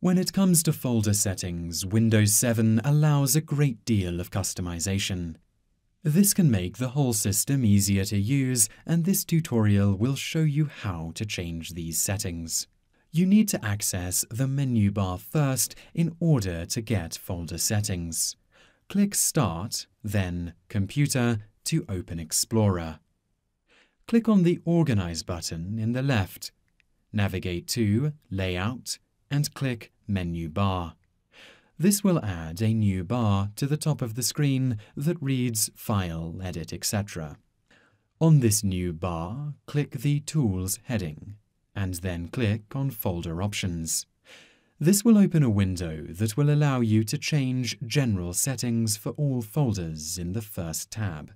When it comes to folder settings, Windows 7 allows a great deal of customization. This can make the whole system easier to use and this tutorial will show you how to change these settings. You need to access the menu bar first in order to get folder settings. Click Start, then Computer to open Explorer. Click on the Organize button in the left. Navigate to Layout and click Menu Bar. This will add a new bar to the top of the screen that reads File, Edit, etc. On this new bar, click the Tools heading, and then click on Folder Options. This will open a window that will allow you to change general settings for all folders in the first tab.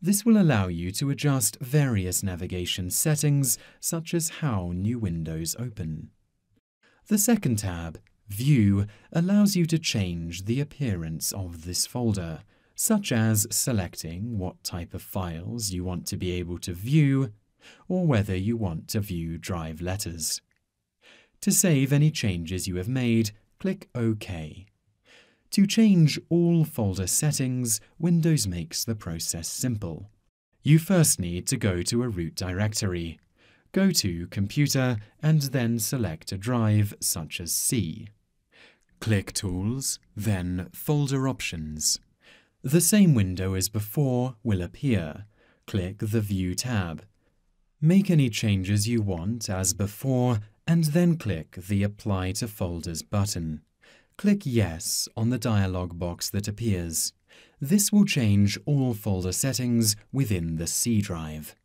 This will allow you to adjust various navigation settings, such as how new windows open. The second tab View allows you to change the appearance of this folder, such as selecting what type of files you want to be able to view, or whether you want to view drive letters. To save any changes you have made, click OK. To change all folder settings, Windows makes the process simple. You first need to go to a root directory. Go to Computer and then select a drive such as C. Click Tools, then Folder Options. The same window as before will appear. Click the View tab. Make any changes you want as before and then click the Apply to Folders button. Click Yes on the dialog box that appears. This will change all folder settings within the C drive.